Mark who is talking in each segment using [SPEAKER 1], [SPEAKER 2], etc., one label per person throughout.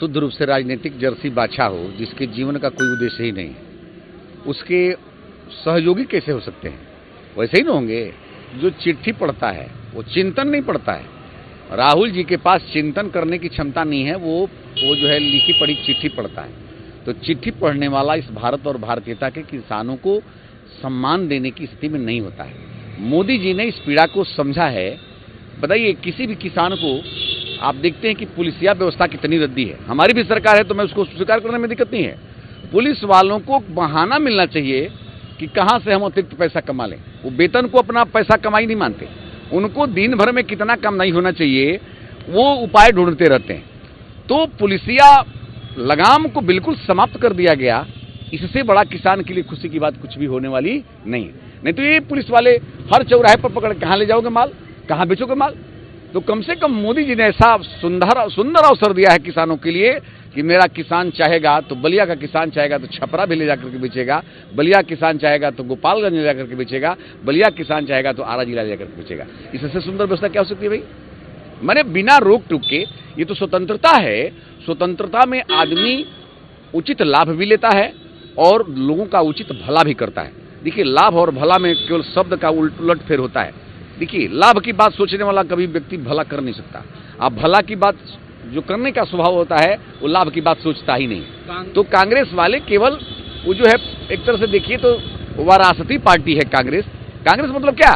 [SPEAKER 1] शुद्ध रूप से राजनीतिक जर्सी बाछा हो, जिसके जीवन का कोई उद्देश्य ही नहीं, उसके सहयोगी कैसे हो सकते हैं? वैसे ही ना होंगे। जो चिट्ठी पढ़ता है, वो चिंतन नहीं पढ़ता है। राहुल जी के पास चिंतन करने की क्षमता नहीं है, वो वो जो है लिखी पढ़ी चिट्ठी पढ़ता है। तो चिट्ठी पढ़ने वाला इस भारत और भारतीयता के किसानों को सम्मान देने की स्थिति में नहीं होता है। मोदी जी ने इस पीड़ा को समझा है। बताइए, किसी भी किसान को आप देखते हैं कि पुलिसिया व्यवस्था कितनी रद्दी है। हमारी भी सरकार है तो मैं उसको स्वीकार करने में दिक्कत नहीं है। पुलिस वालों को बहाना मिलना चाहिए कि कहाँ से हम अतिरिक्त पैसा कमा लें। वो वेतन को अपना पैसा कमाई नहीं मानते। उनको दिन भर में कितना कम नहीं होना चाहिए, वो उपाय ढूंढते रहते हैं। तो पुलिसिया लगाम को बिल्कुल समाप्त कर दिया गया। इससे बड़ा किसान के लिए खुशी की बात कुछ भी होने वाली नहीं। नहीं तो ये पुलिस वाले हर चौराहे पर पकड़ कहाँ ले जाओगे माल? कहाँ बेचोगे माल? तो कम से कम मोदी जी ने ऐसा सुंदर सुंदर अवसर दिया है किसानों के लिए कि मेरा किसान चाहेगा तो बलिया का किसान चाहेगा तो छपरा भी ले जाकर के बेचेगा, बलिया किसान चाहेगा तो गोपालगंज ले जाकर के बेचेगा, बलिया किसान चाहेगा तो आरा जिला ले जाकर के बेचेगा। इससे सुंदर व्यवस्था क्या हो सकती है भाई? मैंने बिना रोक टूक के, ये तो स्वतंत्रता है, स्वतंत्रता में आदमी उचित लाभ भी लेता है और लोगों का उचित भला भी करता है। देखिए, लाभ और भला में केवल शब्द का उलट फेर होता है। देखिए लाभ की बात सोचने वाला कभी व्यक्ति भला कर नहीं सकता। आप भला की बात जो करने का स्वभाव होता है वो लाभ की बात सोचता ही नहीं। तो कांग्रेस वाले केवल वो जो है एक तरह से देखिए तो वारासती पार्टी है कांग्रेस। कांग्रेस मतलब क्या?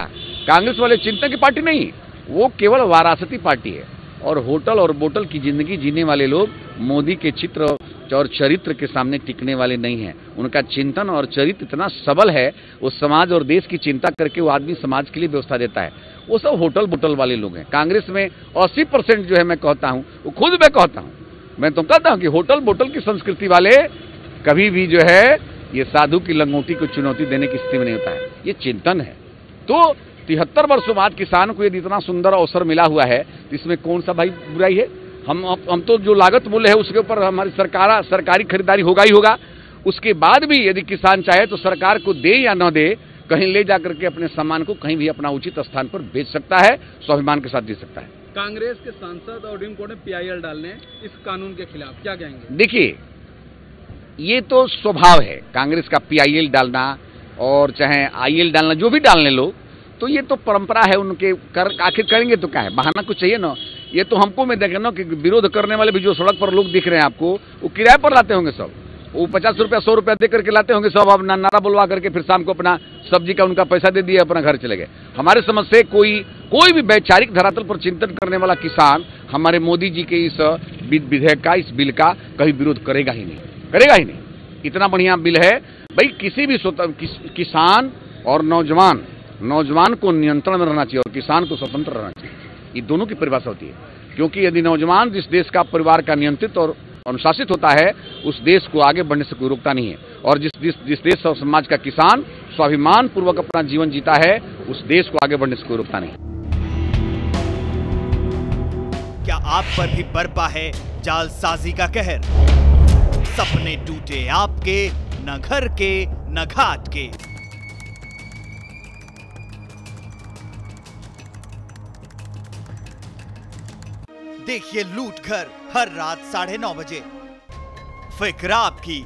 [SPEAKER 1] कांग्रेस वाले चिंतन की पार्टी नहीं वो केवल वारासती पार्टी है। और होटल और बोटल की ज़िंदगी जीने वाले लोग मोदी के चित्र और चरित्र के सामने टिकने वाले नहीं हैं। उनका चिंतन और चरित्र इतना सबल है, वो समाज और देश की चिंता करके वो आदमी समाज के लिए व्यवस्था देता है। वो सब होटल बोटल वाले लोग हैं। कांग्रेस में 80 परसेंट जो है मैं कहता हूँ, वो खुद मैं कहता हूँ। मैं तो कहता हूँ कि होटल बोटल की संस्कृति वाले कभी भी जो है, ये साधु की लंगोटी को चुनौती देने की स्थिति में नहीं होता है। ये चिंतन है। तो तिहत्तर वर्षों बाद किसान को यदि इतना सुंदर अवसर मिला हुआ है तो इसमें कौन सा भाई बुराई है? हम हम तो जो लागत मूल्य है उसके ऊपर हमारी सरकार सरकारी खरीदारी होगा ही होगा। उसके बाद भी यदि किसान चाहे तो सरकार को दे या न दे कहीं ले जाकर के अपने सामान को कहीं भी अपना उचित स्थान पर बेच सकता है स्वाभिमान के साथ दे सकता है।
[SPEAKER 2] कांग्रेस के सांसद और ड्रीम कोर्ट ने पीआईएल डालने इस कानून के खिलाफ क्या कहेंगे?
[SPEAKER 1] देखिए ये तो स्वभाव है कांग्रेस का पीआईएल डालना और चाहे आईएल डालना जो भी डालने लोग तो ये तो परंपरा है उनके कर आखिर करेंगे तो क्या है? बहाना कुछ चाहिए ना। ये तो हमको मैं देखे ना कि विरोध करने वाले भी जो सड़क पर लोग दिख रहे हैं आपको वो किराए पर लाते होंगे सब। वो पचास रुपया सौ रुपया दे करके लाते होंगे सब अपना नारा बुलवा करके फिर शाम को अपना सब्ज़ी का उनका पैसा दे दिया अपना घर चले गए। हमारे समझ से कोई कोई भी वैचारिक धरातल पर चिंतन करने वाला किसान हमारे मोदी जी के इस विधेयक का इस बिल का कभी विरोध करेगा ही नहीं। करेगा ही नहीं। इतना बढ़िया बिल है। भाई किसी भी किस, किसान और नौजवान नौजवान को नियंत्रण में रहना चाहिए और किसान को स्वतंत्र रहना चाहिए। ये दोनों की परिभाषा होती है। क्योंकि यदि नौजवान जिस देश का परिवार का नियंत्रित और अनुशासित होता है, उस देश को आगे बढ़ने से कोई रोकता नहीं है। और जिस जिस जिस देश और समाज का किसान स्वाभिमान पूर्वक अपना जीवन जीता है, उस देश को आगे बढ़ने से कोई रोकता नहीं।
[SPEAKER 3] क्या आप पर भी बरपा है जालसाजी का कहर? सपने टूटे आपके, न घर के, न घाट के। देखिए लूट घर हर रात साढ़े नौ बजे। फ़िक्र आपकी।